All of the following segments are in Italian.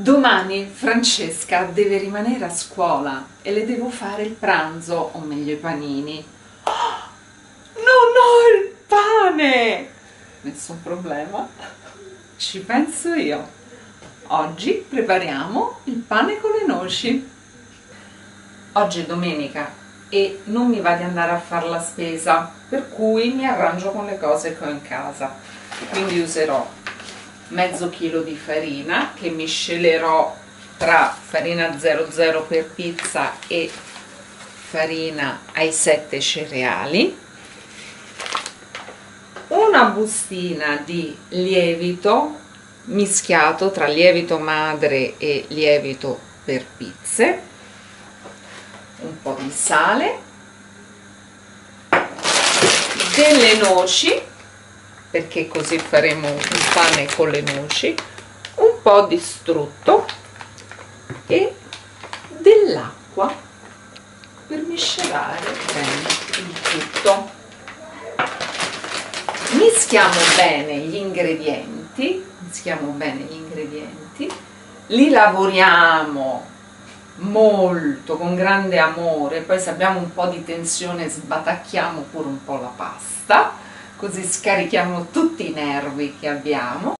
Domani Francesca deve rimanere a scuola e le devo fare il pranzo, o meglio i panini. Oh, non ho il pane! Nessun problema, ci penso io. Oggi prepariamo il pane con le noci. Oggi è domenica e non mi va di andare a fare la spesa, per cui mi arrangio con le cose che ho in casa. Quindi userò mezzo chilo di farina che miscelerò tra farina 00 per pizza e farina ai 7 cereali. Una bustina di lievito mischiato tra lievito madre e lievito per pizze. Un po' di sale. Delle noci perché così faremo un pane con le noci un po' di strutto e dell'acqua per miscelare bene il tutto. Mischiamo bene gli ingredienti mischiamo bene gli ingredienti li lavoriamo molto con grande amore poi se abbiamo un po' di tensione sbatacchiamo pure un po' la pasta così scarichiamo tutti i nervi che abbiamo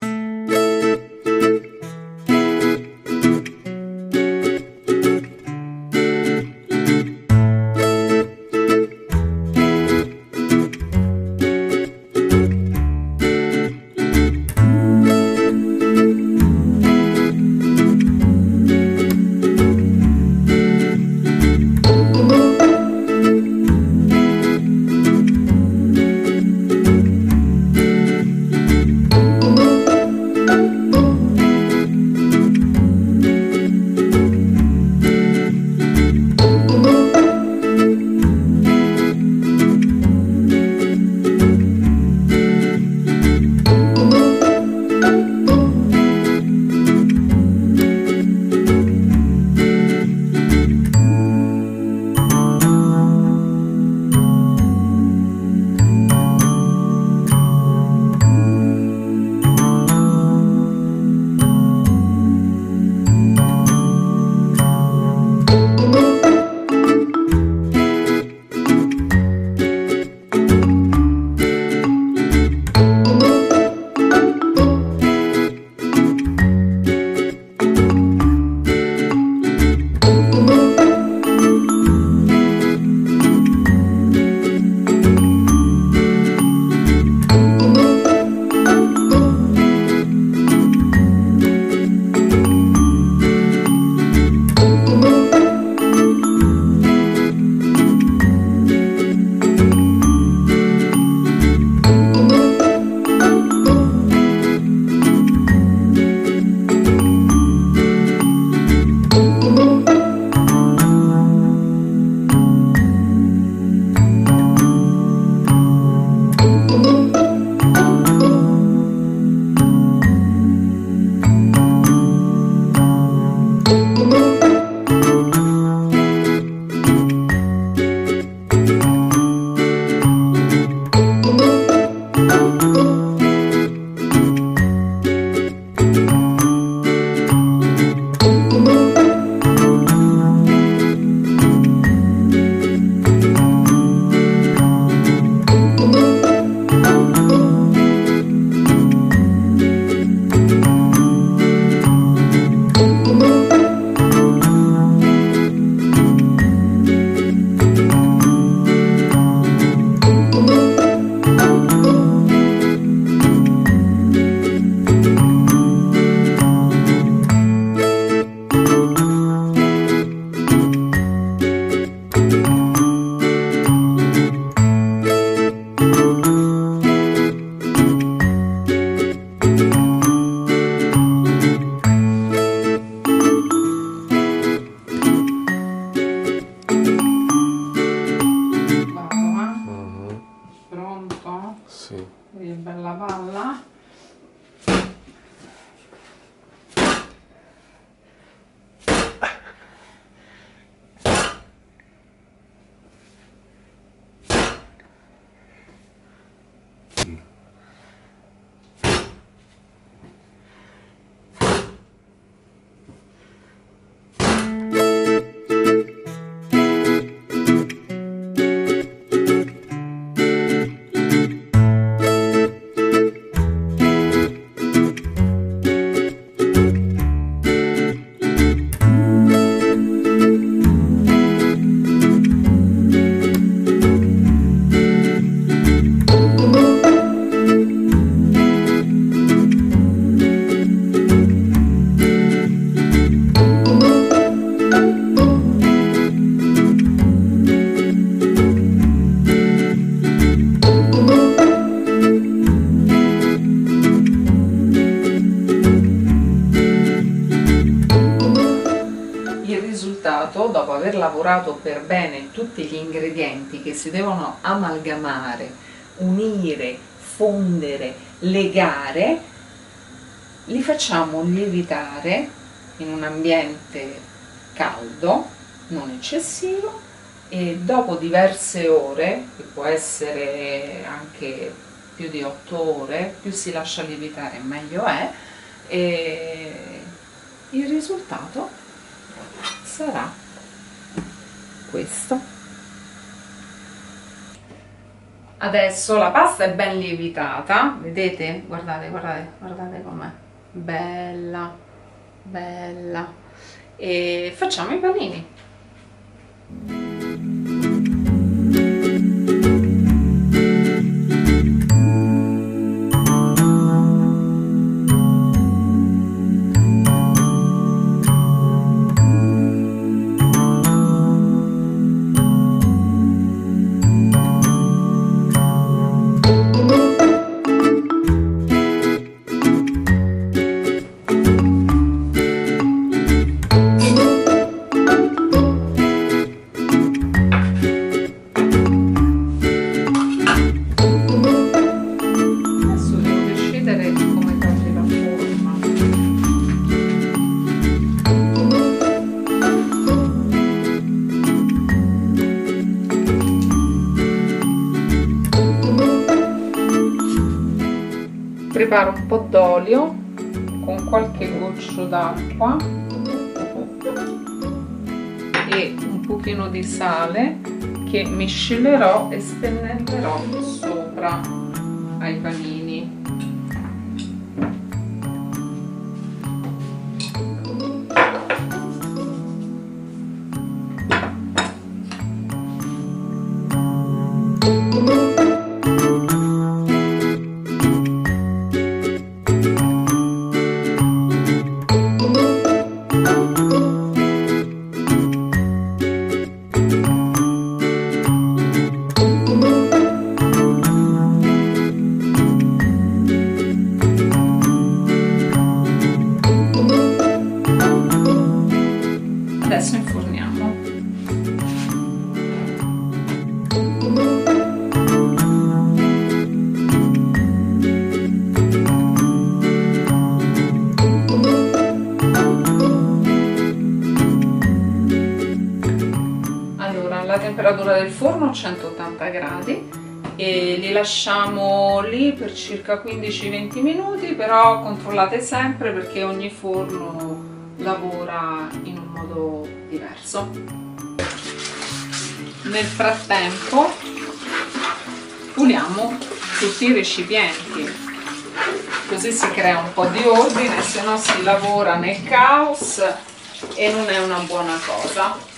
si devono amalgamare, unire, fondere, legare, li facciamo lievitare in un ambiente caldo, non eccessivo, e dopo diverse ore, che può essere anche più di 8 ore, più si lascia lievitare meglio è, e il risultato sarà questo. Adesso la pasta è ben lievitata, vedete? Guardate, guardate, guardate com'è, bella, bella. E facciamo i panini. Preparo un po' d'olio con qualche goccio d'acqua e un pochino di sale che miscelerò e spennellerò sopra ai panini temperatura del forno a 180 gradi e li lasciamo lì per circa 15-20 minuti però controllate sempre perché ogni forno lavora in un modo diverso. Nel frattempo puliamo tutti i recipienti così si crea un po' di ordine se no si lavora nel caos e non è una buona cosa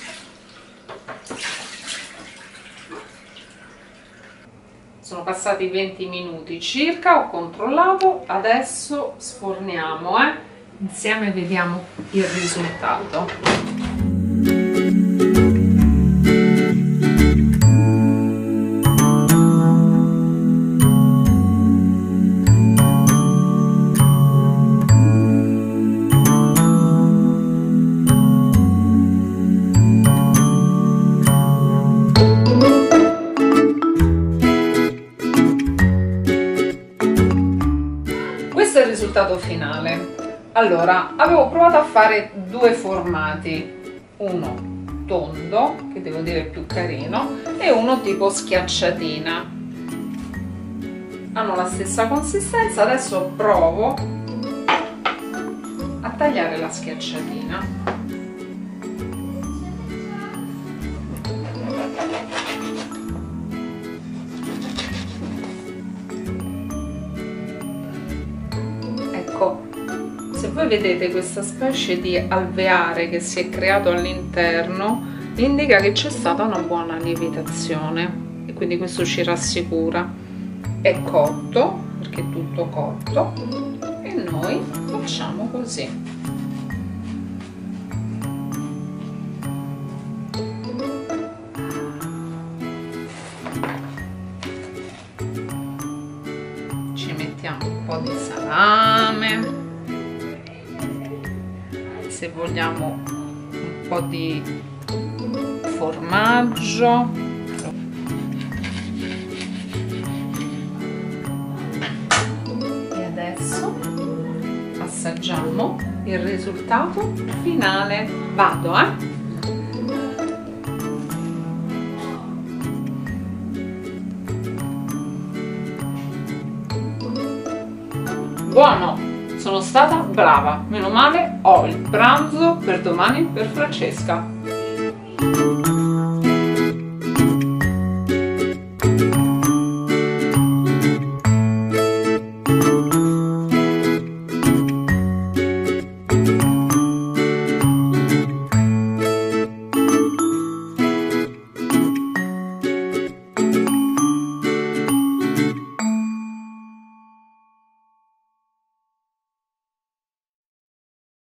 sono passati 20 minuti circa ho controllato adesso sforniamo eh? insieme vediamo il risultato risultato finale. Allora avevo provato a fare due formati. Uno tondo che devo dire più carino e uno tipo schiacciatina. Hanno la stessa consistenza adesso provo a tagliare la schiacciatina vedete questa specie di alveare che si è creato all'interno indica che c'è stata una buona lievitazione e quindi questo ci rassicura. È cotto perché è tutto cotto e noi facciamo così. Ci mettiamo un po' di salame se vogliamo un po' di formaggio. E adesso assaggiamo il risultato finale. Vado eh? Buono sono stata brava. Meno male ho il pranzo per domani per Francesca